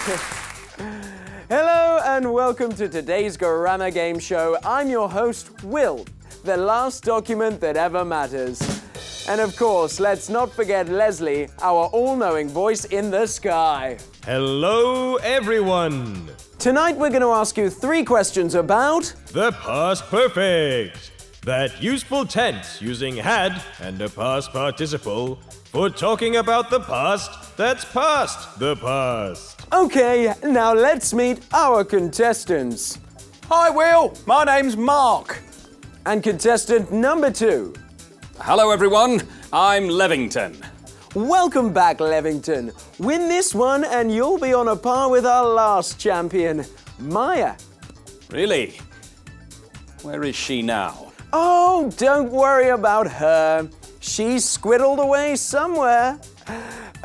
Hello and welcome to today's Grammar Game Show. I'm your host, Will, the last document that ever matters. And of course, let's not forget Leslie, our all knowing voice in the sky. Hello, everyone. Tonight, we're going to ask you three questions about. The past perfect. That useful tense using had and a past participle for talking about the past that's past the past. Okay, now let's meet our contestants. Hi, Will. My name's Mark. And contestant number two. Hello, everyone. I'm Levington. Welcome back, Levington. Win this one and you'll be on a par with our last champion, Maya. Really? Where is she now? Oh, don't worry about her. She's squiddled away somewhere.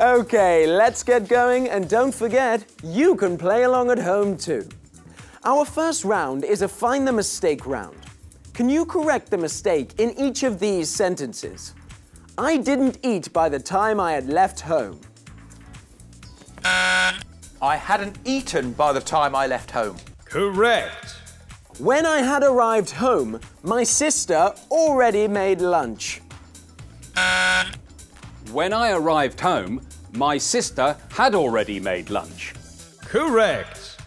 Okay, let's get going and don't forget, you can play along at home too. Our first round is a find the mistake round. Can you correct the mistake in each of these sentences? I didn't eat by the time I had left home. I hadn't eaten by the time I left home. Correct. When I had arrived home, my sister already made lunch. When I arrived home, my sister had already made lunch. Correct.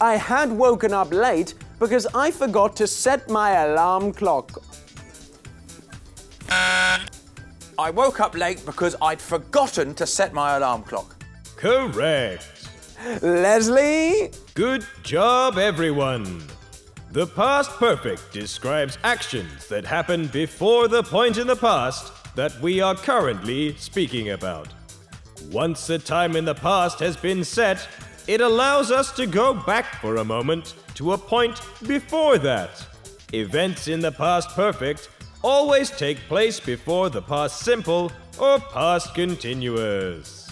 I had woken up late because I forgot to set my alarm clock. I woke up late because I'd forgotten to set my alarm clock. Correct. Leslie? Good job, everyone. The past perfect describes actions that happened before the point in the past that we are currently speaking about. Once a time in the past has been set, it allows us to go back for a moment to a point before that. Events in the past perfect always take place before the past simple or past continuous.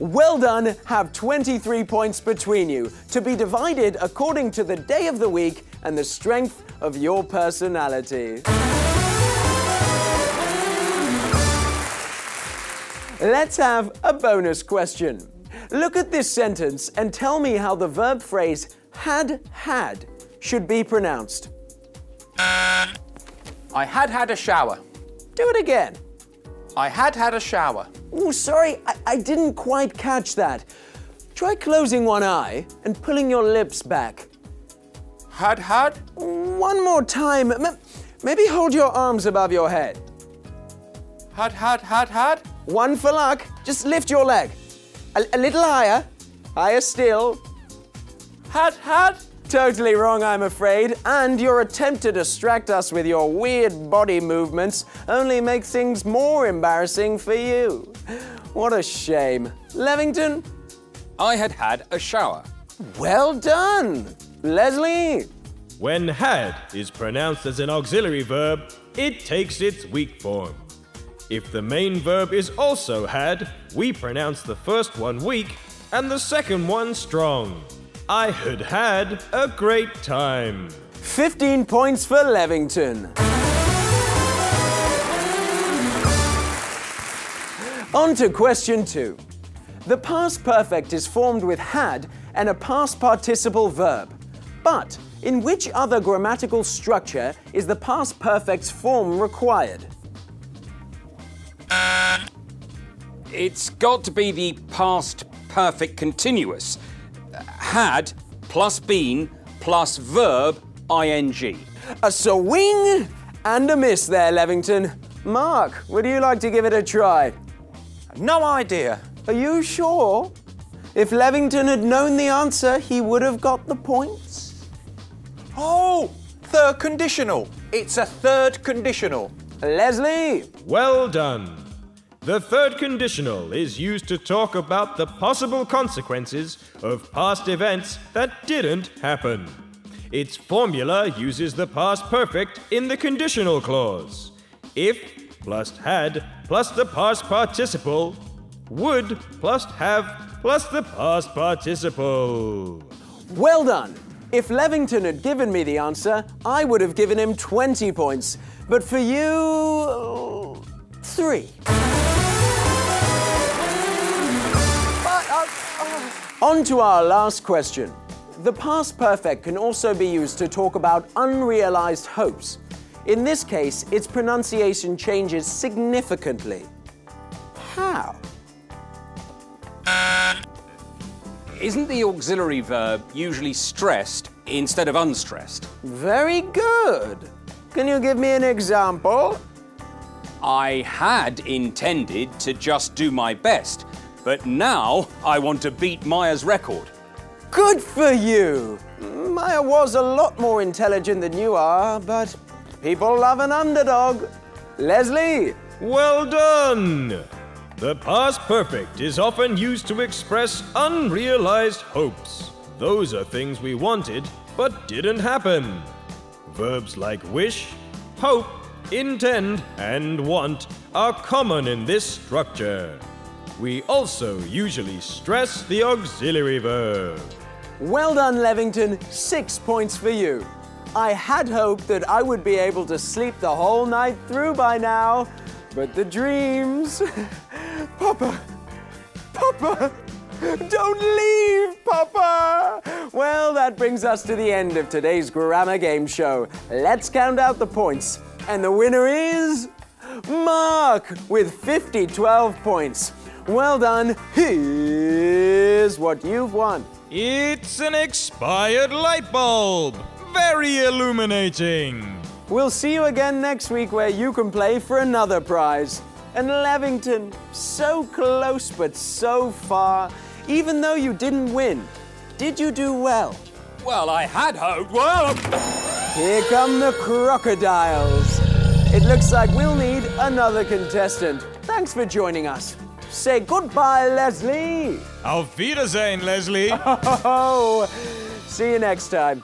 Well done, have 23 points between you to be divided according to the day of the week and the strength of your personality. Let's have a bonus question. Look at this sentence and tell me how the verb phrase had had should be pronounced. I had had a shower. Do it again. I had had a shower. Oh, sorry, I, I didn't quite catch that. Try closing one eye and pulling your lips back. Had had? One more time. M- Maybe hold your arms above your head. Had had had had? One for luck. Just lift your leg. A, a little higher. Higher still. Had had? Totally wrong, I'm afraid. And your attempt to distract us with your weird body movements only makes things more embarrassing for you. What a shame. Levington, I had had a shower. well done. Leslie, When had is pronounced as an auxiliary verb, it takes its weak form. If the main verb is also had, we pronounce the first one weak and the second one strong. I had had a great time. 15 points for Levington. On to question two. The past perfect is formed with had and a past participle verb. But in which other grammatical structure is the past perfect's form required? It's got to be the past perfect continuous. Had plus been plus verb ing. A swing and a miss there, Levington. Mark, would you like to give it a try? No idea. Are you sure? If Levington had known the answer, he would have got the points. Oh, third conditional. It's a third conditional. Leslie, Well done. The third conditional is used to talk about the possible consequences of past events that didn't happen. Its formula uses the past perfect in the conditional clause. If plus had plus the past participle, would plus have plus the past participle. well done. If Levington had given me the answer, I would have given him 20 points. But for you, three. On to our last question. The past perfect can also be used to talk about unrealized hopes. In this case, its pronunciation changes significantly. How? Isn't the auxiliary verb usually stressed instead of unstressed? Very good. Can you give me an example? I had intended to just do my best, but now I want to beat Maya's record. Good for you! Maya was a lot more intelligent than you are, but people love an underdog. Leslie, Well done! The past perfect is often used to express unrealized hopes. Those are things we wanted but didn't happen. Verbs like wish, hope, intend, and want are common in this structure. We also usually stress the auxiliary verb. well done, Levington. Six points for you. I had hoped that I would be able to sleep the whole night through by now, but the dreams. Papa! Papa! Don't leave, Papa! Well, that brings us to the end of today's grammar game show. Let's count out the points. And the winner is. Mark with 50 12 points. Well done. Here's what you've won. It's an expired light bulb! Very illuminating! We'll see you again next week where you can play for another prize. And Levington, so close but so far. Even though you didn't win, did you do well? Well, I had hoped. Well, um, Here come the crocodiles. It looks like we'll need another contestant. Thanks for joining us. Say goodbye, Leslie. Auf Wiedersehen, Leslie! Oh, see you next time.